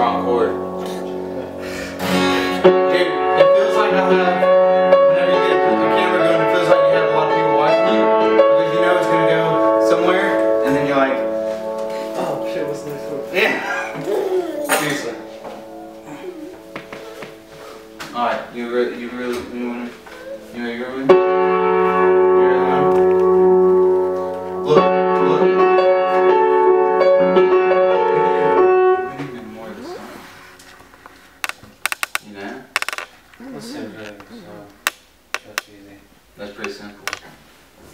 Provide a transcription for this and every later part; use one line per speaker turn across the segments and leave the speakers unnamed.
wrong chord. It feels like I have, whenever you get the camera going, it feels like you have a lot of people watching you. Because you know it's going to go somewhere, and then you're like,
oh shit, what's next?
Yeah.
Seriously.
Alright, you really, you really, you want to, you ready? you're?
Let's see if so mm-hmm. that's easy.
That's pretty simple.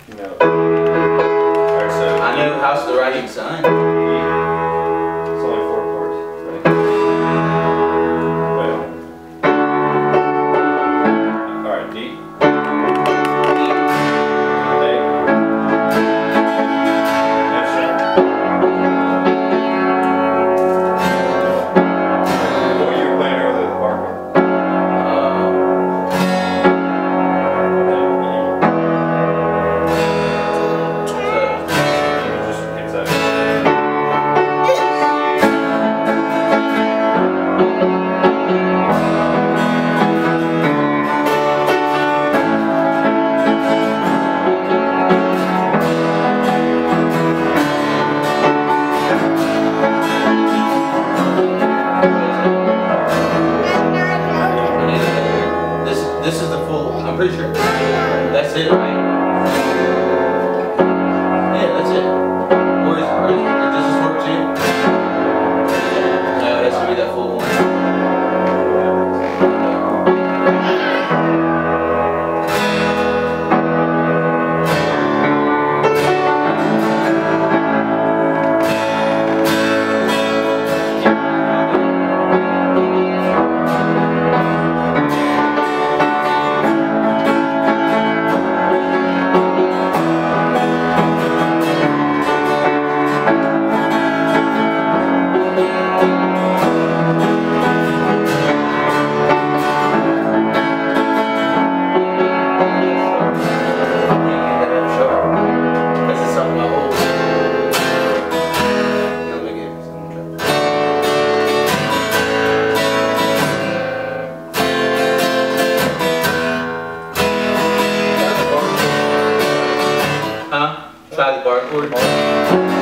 You know. Right, so I know House
of the Rising sign. Pretty sure. That's it, right? Sidebar
Ultra.